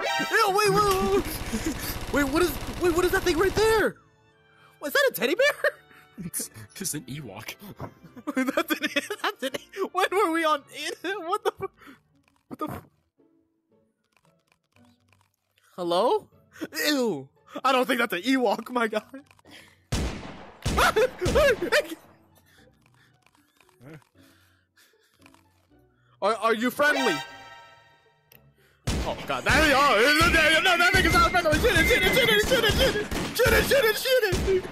Ew, wait, wait, wait, wait, what is, wait, what is that thing right there? Was that a teddy bear? It's, it's an Ewok. that's an, that's an, when were we on, what the, what the, hello? Ew, I don't think that's an Ewok, my god. Are, are you friendly? Oh god, that oh, no, that nigga's. Shoot it, shoot it, shoot it, shoot it, shoot it, shoot it, shoot it, shoot it.